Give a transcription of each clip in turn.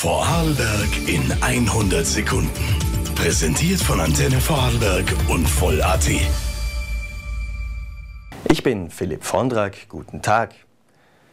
Vorarlberg in 100 Sekunden. Präsentiert von Antenne Vorarlberg und Voll.at. Ich bin Philipp Vondrak. Guten Tag.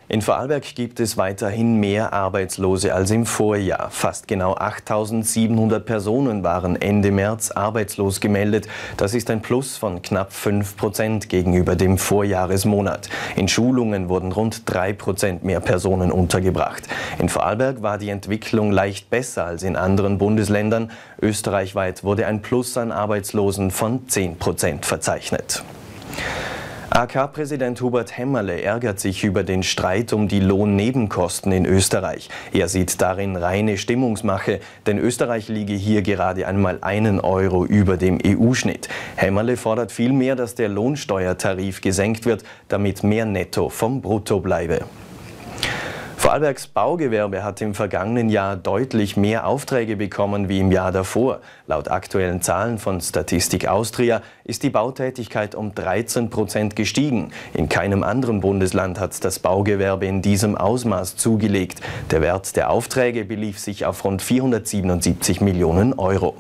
In Vorarlberg gibt es weiterhin mehr Arbeitslose als im Vorjahr. Fast genau 8.700 Personen waren Ende März arbeitslos gemeldet. Das ist ein Plus von knapp 5 Prozent gegenüber dem Vorjahresmonat. In Schulungen wurden rund 3 Prozent mehr Personen untergebracht. In Vorarlberg war die Entwicklung leicht besser als in anderen Bundesländern. Österreichweit wurde ein Plus an Arbeitslosen von 10 Prozent verzeichnet. AK-Präsident Hubert Hämmerle ärgert sich über den Streit um die Lohnnebenkosten in Österreich. Er sieht darin reine Stimmungsmache, denn Österreich liege hier gerade einmal einen Euro über dem EU-Schnitt. Hämmerle fordert vielmehr, dass der Lohnsteuertarif gesenkt wird, damit mehr Netto vom Brutto bleibe. Vorarlbergs Baugewerbe hat im vergangenen Jahr deutlich mehr Aufträge bekommen wie im Jahr davor. Laut aktuellen Zahlen von Statistik Austria ist die Bautätigkeit um 13 Prozent gestiegen. In keinem anderen Bundesland hat das Baugewerbe in diesem Ausmaß zugelegt. Der Wert der Aufträge belief sich auf rund 477 Millionen Euro.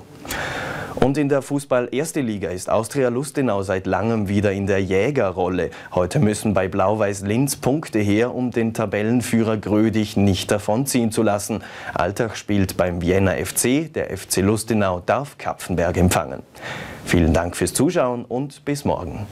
Und in der Fußball-Erste Liga ist Austria Lustenau seit langem wieder in der Jägerrolle. Heute müssen bei Blau-Weiß Linz Punkte her, um den Tabellenführer Grödig nicht davonziehen zu lassen. Alltag spielt beim Vienna FC, der FC Lustenau darf Kapfenberg empfangen. Vielen Dank fürs Zuschauen und bis morgen.